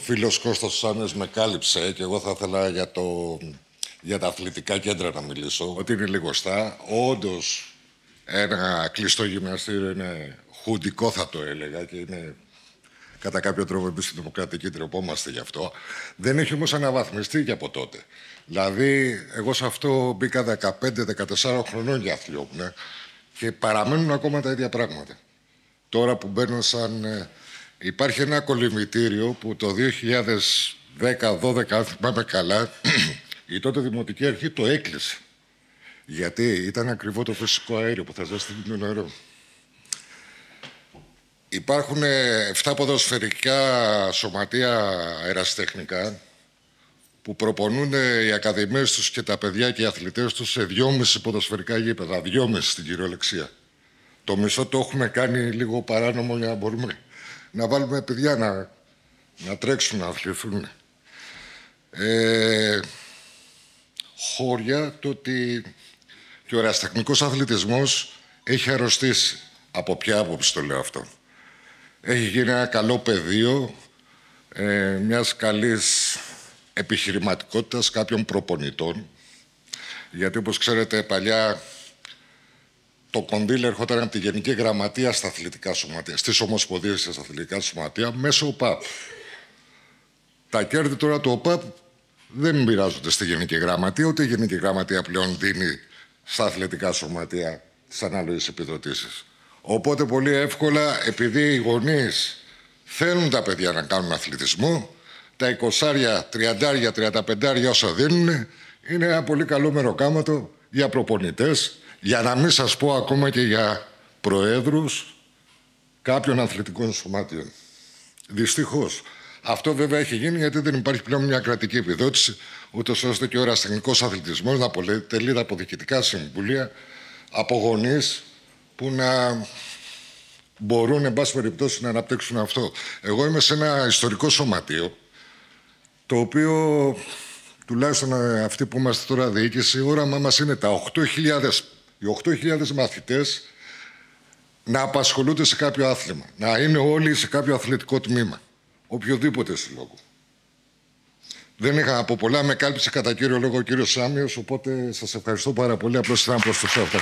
φίλος Κώστας Σάνες με κάλυψε και εγώ θα ήθελα για, το, για τα αθλητικά κέντρα να μιλήσω. Ότι είναι λιγοστά. Όντως ένα κλειστό γυμναστήριο είναι χουντικό θα το έλεγα και είναι κατά κάποιο τρόπο εμείς στη Δημοκρατική τρεπόμαστε γι' αυτό. Δεν έχει όμως αναβαθμιστεί και από τότε. Δηλαδή, εγώ σε αυτό μπήκα 15-14 χρονών για αθλιόπνα και παραμένουν ακόμα τα ίδια πράγματα. Τώρα που μπαίνω σαν. Ε, Υπάρχει ένα κολυμβητήριο που το 2010-12, αν θυμάμαι καλά, η τότε Δημοτική Αρχή το έκλεισε. Γιατί ήταν ακριβό το φυσικό αέριο που θα ζέστηκε το νερό. Υπάρχουν 7 ποδοσφαιρικά σωματεία αεραστεχνικά που προπονούν οι ακαδημίες τους και τα παιδιά και οι αθλητές τους σε δυόμιση ποδοσφαιρικά γήπεδα. Δυόμιση στην κυριολεξία. Το μισό το έχουμε κάνει λίγο παράνομο για να μπορούμε να βάλουμε παιδιά να, να τρέξουν, να αθληθούν. Ε, χώρια το ότι και ο αεραστεχνικός αθλητισμός έχει αρρωστήσει. Από ποια άποψη το λέω αυτό. Έχει γίνει ένα καλό πεδίο ε, μιας καλής επιχειρηματικότητας κάποιων προπονητών. Γιατί όπως ξέρετε παλιά το κονδύλι ερχόταν από τη Γενική Γραμματεία στα αθλητικά σωματεία, στις Ομοσπονδίες στα αθλητικά σωματεία, μέσω ΟΠΑΠ. Τα κέρδη τώρα του ΟΠΑΠ δεν μοιράζονται στη Γενική Γραμματεία, ούτε η Γενική Γραμματεία πλέον δίνει στα αθλητικά σωματεία τις ανάλογες επιδοτήσεις. Οπότε πολύ εύκολα, επειδή οι γονείς θέλουν τα παιδιά να κάνουν αθλητισμό, τα 20, 30, 35 όσα δίνουν είναι ένα πολύ καλό μεροκάματο για προπονητές, για να μην σας πω ακόμα και για προέδρους κάποιων αθλητικών σωμάτιων. Δυστυχώς. Αυτό βέβαια έχει γίνει γιατί δεν υπάρχει πλέον μια κρατική επιδότηση, ούτως ώστε και ο ερασιτεχνικό αθλητισμός να αποτελεί τα αποδεικτικά συμβουλία από γονείς που να μπορούν, εν πάση περιπτώσει, να αναπτύξουν αυτό. Εγώ είμαι σε ένα ιστορικό σωματείο, το οποίο τουλάχιστον ε, αυτοί που είμαστε τώρα διοίκηση, όραμά μας είναι τα 8.000, οι 8.000 μαθητές να απασχολούνται σε κάποιο άθλημα. Να είναι όλοι σε κάποιο αθλητικό τμήμα. Οποιοδήποτε συλλόγου. Δεν είχα από πολλά, με κάλυψε κατά κύριο λόγο ο κύριος Σάμιος, οπότε σας ευχαριστώ πάρα πολύ. Απλώς ήθελα να προσθέσω αυτά.